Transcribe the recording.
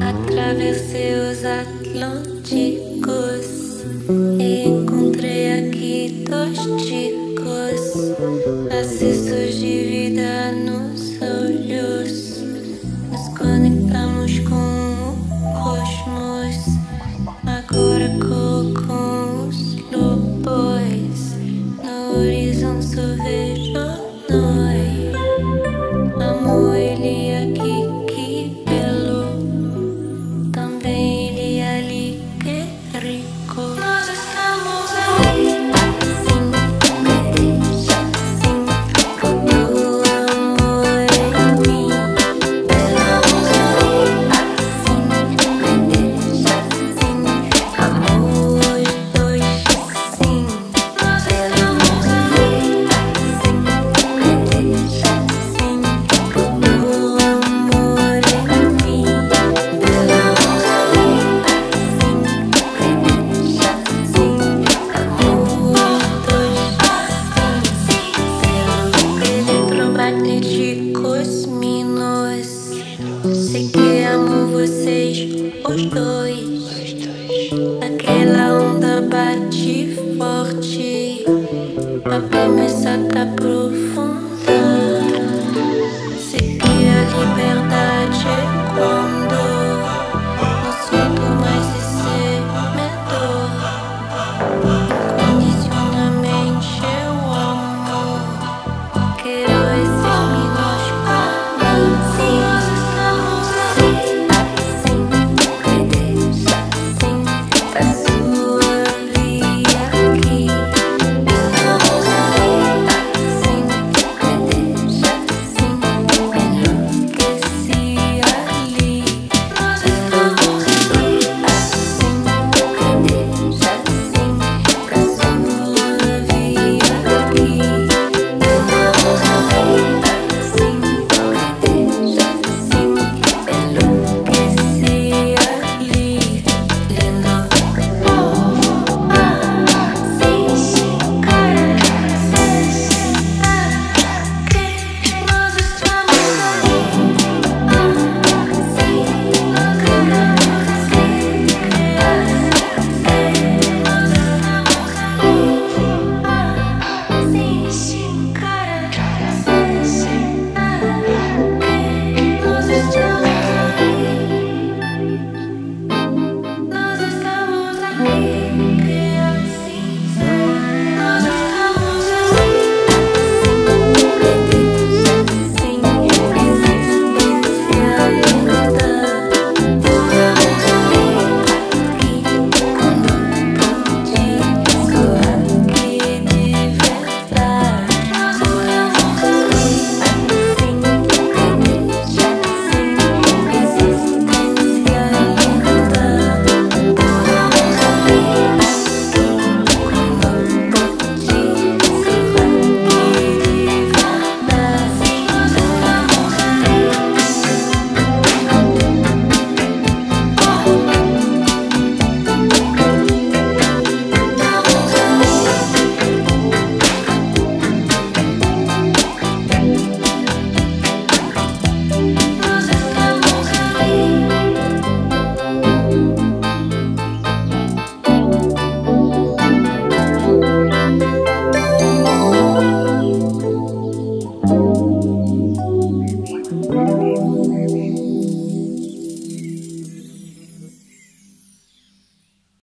Atravessei os Atlânticos. A promessa tá pro